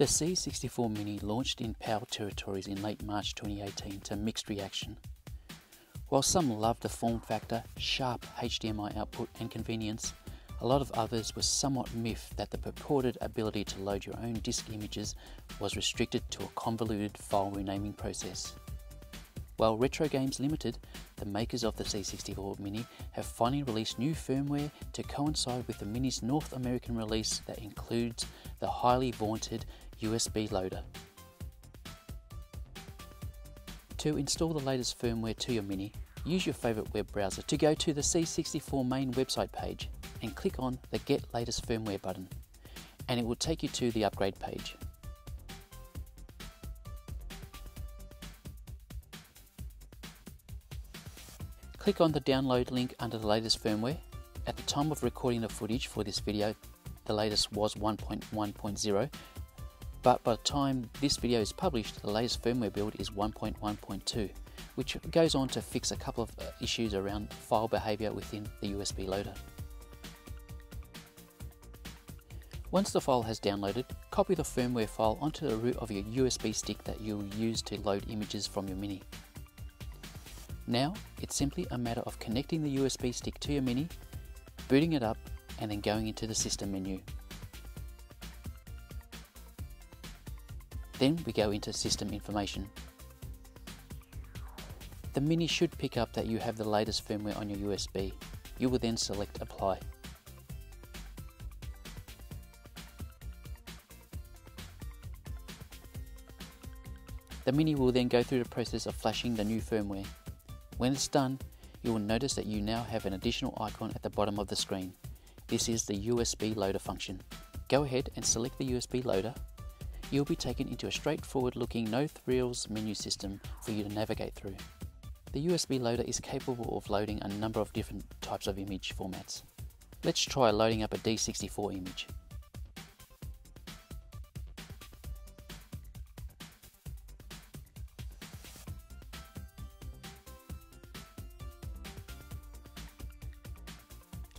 The C64 Mini launched in PAL territories in late March 2018 to mixed reaction. While some loved the form factor, sharp HDMI output and convenience, a lot of others were somewhat miffed that the purported ability to load your own disk images was restricted to a convoluted file renaming process. While Retro Games Limited, the makers of the C64 Mini, have finally released new firmware to coincide with the Mini's North American release that includes the highly vaunted USB loader. To install the latest firmware to your Mini, use your favourite web browser to go to the C64 main website page and click on the Get Latest Firmware button, and it will take you to the upgrade page. Click on the download link under the latest firmware. At the time of recording the footage for this video, the latest was 1.1.0, but by the time this video is published, the latest firmware build is 1.1.2, which goes on to fix a couple of uh, issues around file behavior within the USB loader. Once the file has downloaded, copy the firmware file onto the root of your USB stick that you'll use to load images from your Mini. Now, it's simply a matter of connecting the USB stick to your Mini, booting it up, and then going into the system menu. Then we go into system information. The Mini should pick up that you have the latest firmware on your USB. You will then select apply. The Mini will then go through the process of flashing the new firmware. When it's done, you will notice that you now have an additional icon at the bottom of the screen. This is the USB loader function. Go ahead and select the USB loader. You'll be taken into a straightforward looking no thrills menu system for you to navigate through. The USB loader is capable of loading a number of different types of image formats. Let's try loading up a D64 image.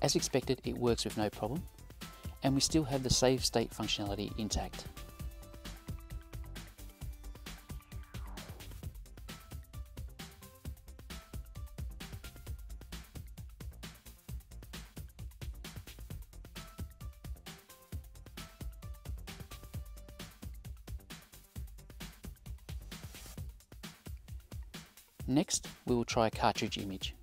As expected, it works with no problem, and we still have the save state functionality intact. Next, we will try cartridge image.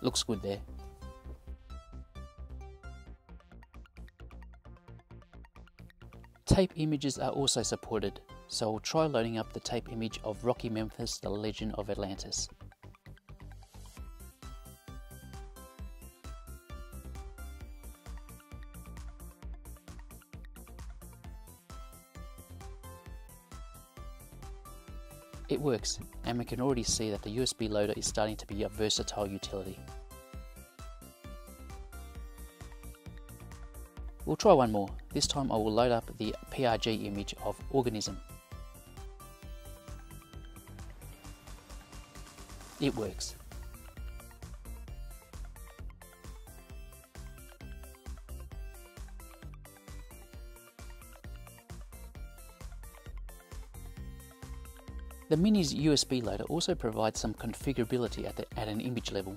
Looks good there. Tape images are also supported, so we'll try loading up the tape image of Rocky Memphis, The Legend of Atlantis. It works, and we can already see that the USB loader is starting to be a versatile utility. We'll try one more. This time I will load up the PRG image of organism. It works. The Mini's USB loader also provides some configurability at, the, at an image level.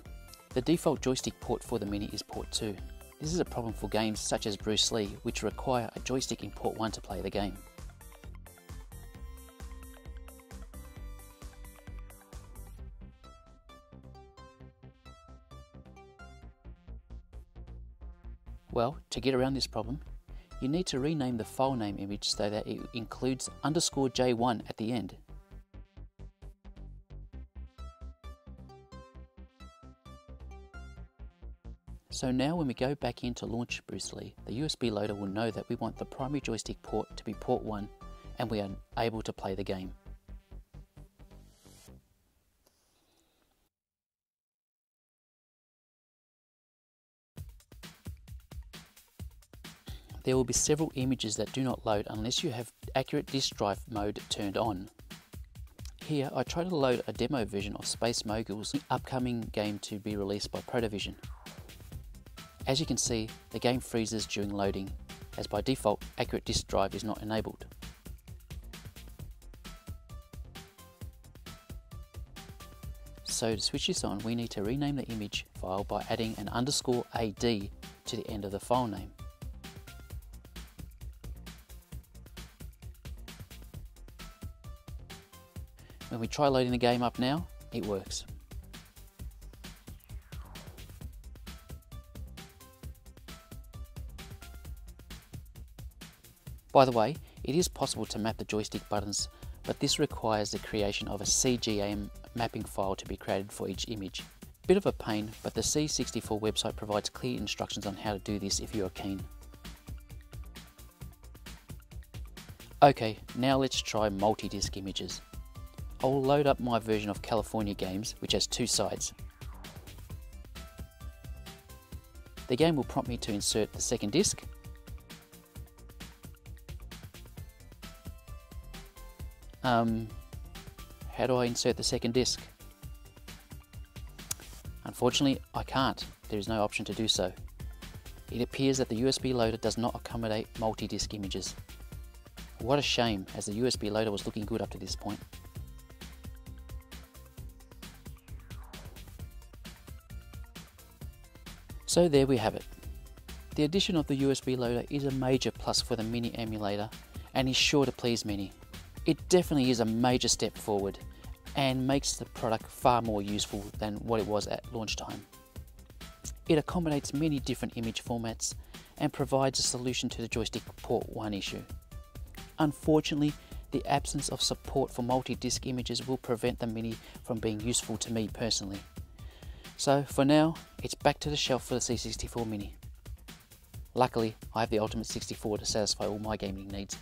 The default joystick port for the Mini is port 2. This is a problem for games such as Bruce Lee, which require a joystick in port 1 to play the game. Well, to get around this problem, you need to rename the file name image so that it includes underscore J1 at the end So now when we go back in to launch Bruce Lee, the USB loader will know that we want the primary joystick port to be port 1 and we are able to play the game. There will be several images that do not load unless you have accurate disk drive mode turned on. Here I try to load a demo version of Space Mogul's upcoming game to be released by Protovision. As you can see, the game freezes during loading, as by default accurate disk drive is not enabled. So to switch this on, we need to rename the image file by adding an underscore AD to the end of the file name. When we try loading the game up now, it works. By the way, it is possible to map the joystick buttons, but this requires the creation of a CJM mapping file to be created for each image. Bit of a pain, but the C64 website provides clear instructions on how to do this if you are keen. Okay, now let's try multi-disc images. I will load up my version of California Games, which has two sides. The game will prompt me to insert the second disc. Um, how do I insert the second disc? Unfortunately, I can't. There is no option to do so. It appears that the USB loader does not accommodate multi-disc images. What a shame, as the USB loader was looking good up to this point. So there we have it. The addition of the USB loader is a major plus for the Mini emulator and is sure to please many. It definitely is a major step forward and makes the product far more useful than what it was at launch time. It accommodates many different image formats and provides a solution to the joystick port 1 issue. Unfortunately, the absence of support for multi-disc images will prevent the Mini from being useful to me personally. So for now, it's back to the shelf for the C64 Mini. Luckily, I have the Ultimate 64 to satisfy all my gaming needs.